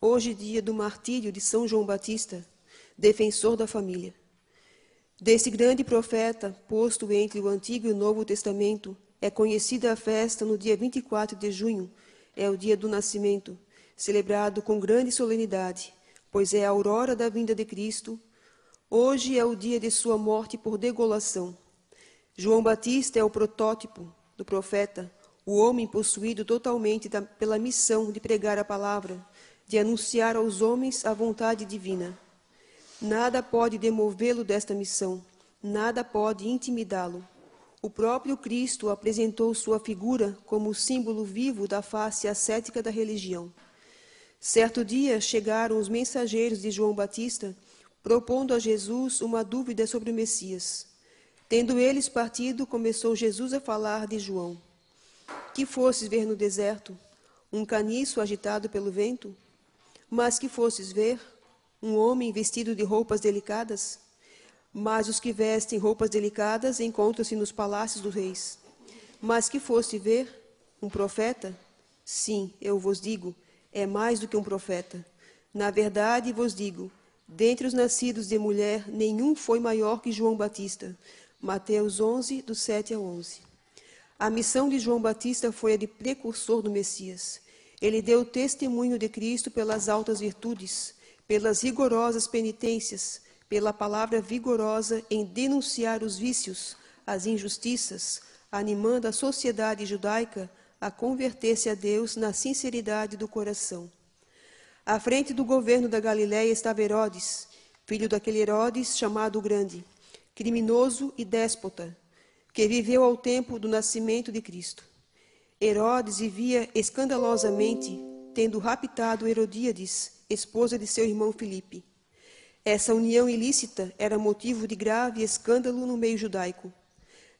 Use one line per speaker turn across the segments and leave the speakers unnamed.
hoje dia do martírio de São João Batista, defensor da família. Desse grande profeta, posto entre o Antigo e o Novo Testamento, é conhecida a festa no dia 24 de junho, é o dia do nascimento, celebrado com grande solenidade, pois é a aurora da vinda de Cristo. Hoje é o dia de sua morte por degolação. João Batista é o protótipo do profeta, o homem possuído totalmente da, pela missão de pregar a palavra, de anunciar aos homens a vontade divina. Nada pode demovê-lo desta missão, nada pode intimidá-lo. O próprio Cristo apresentou sua figura como símbolo vivo da face ascética da religião. Certo dia chegaram os mensageiros de João Batista, propondo a Jesus uma dúvida sobre o Messias. Tendo eles partido, começou Jesus a falar de João. Que fosses ver no deserto? Um caniço agitado pelo vento? Mas que fosses ver? um homem vestido de roupas delicadas? Mas os que vestem roupas delicadas encontram-se nos palácios dos reis. Mas que foste ver? Um profeta? Sim, eu vos digo, é mais do que um profeta. Na verdade vos digo, dentre os nascidos de mulher, nenhum foi maior que João Batista. Mateus 11, do 7 a 11. A missão de João Batista foi a de precursor do Messias. Ele deu testemunho de Cristo pelas altas virtudes, pelas rigorosas penitências, pela palavra vigorosa em denunciar os vícios, as injustiças, animando a sociedade judaica a converter-se a Deus na sinceridade do coração. À frente do governo da Galiléia estava Herodes, filho daquele Herodes chamado Grande, criminoso e déspota, que viveu ao tempo do nascimento de Cristo. Herodes vivia escandalosamente, tendo raptado Herodíades, esposa de seu irmão Filipe. Essa união ilícita era motivo de grave escândalo no meio judaico.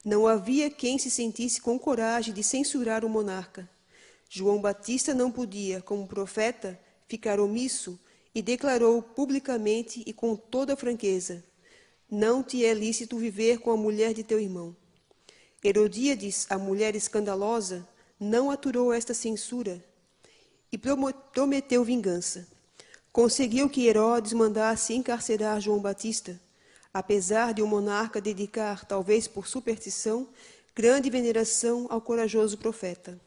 Não havia quem se sentisse com coragem de censurar o monarca. João Batista não podia, como profeta, ficar omisso e declarou publicamente e com toda franqueza: Não te é lícito viver com a mulher de teu irmão. Herodíades, a mulher escandalosa, não aturou esta censura e prometeu vingança conseguiu que Herodes mandasse encarcerar João Batista, apesar de o monarca dedicar, talvez por superstição, grande veneração ao corajoso profeta.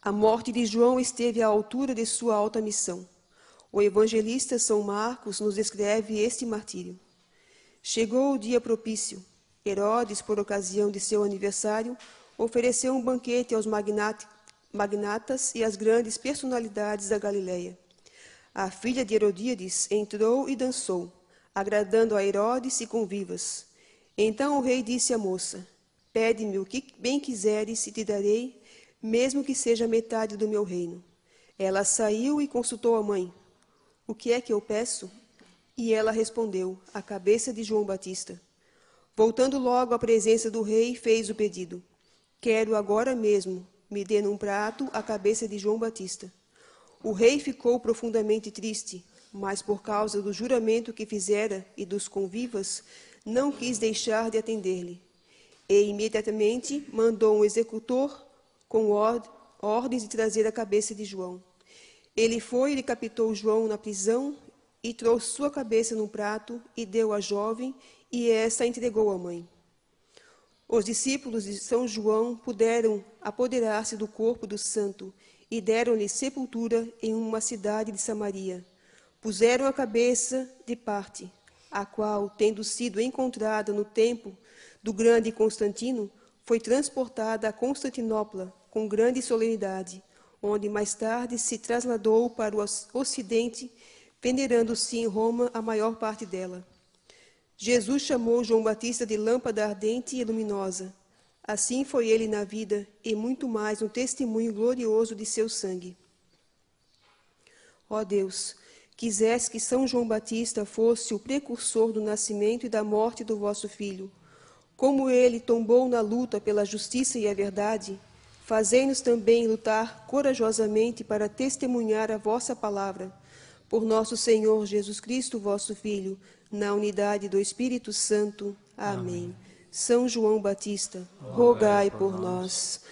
A morte de João esteve à altura de sua alta missão. O evangelista São Marcos nos descreve este martírio. Chegou o dia propício. Herodes, por ocasião de seu aniversário, ofereceu um banquete aos magnatas e às grandes personalidades da Galileia. A filha de Herodíades entrou e dançou, agradando a Herodes e convivas. Então o rei disse à moça: Pede-me o que bem quiseres e te darei, mesmo que seja metade do meu reino. Ela saiu e consultou a mãe: O que é que eu peço? E ela respondeu: A cabeça de João Batista. Voltando logo à presença do rei, fez o pedido: Quero agora mesmo, me dê num prato a cabeça de João Batista. O rei ficou profundamente triste, mas por causa do juramento que fizera e dos convivas, não quis deixar de atender-lhe. E imediatamente mandou um executor com ordens de trazer a cabeça de João. Ele foi e decapitou João na prisão e trouxe sua cabeça num prato e deu à jovem, e esta entregou à mãe. Os discípulos de São João puderam apoderar-se do corpo do santo e deram-lhe sepultura em uma cidade de Samaria. Puseram a cabeça de parte, a qual, tendo sido encontrada no tempo do grande Constantino, foi transportada a Constantinopla com grande solenidade, onde mais tarde se trasladou para o ocidente, venerando-se em Roma a maior parte dela. Jesus chamou João Batista de lâmpada ardente e luminosa Assim foi ele na vida e muito mais no testemunho glorioso de seu sangue. Ó Deus, quisesse que São João Batista fosse o precursor do nascimento e da morte do vosso filho. Como ele tombou na luta pela justiça e a verdade, fazei-nos também lutar corajosamente para testemunhar a vossa palavra. Por nosso Senhor Jesus Cristo, vosso Filho, na unidade do Espírito Santo. Amém. Amém. São João Batista, rogai por nós.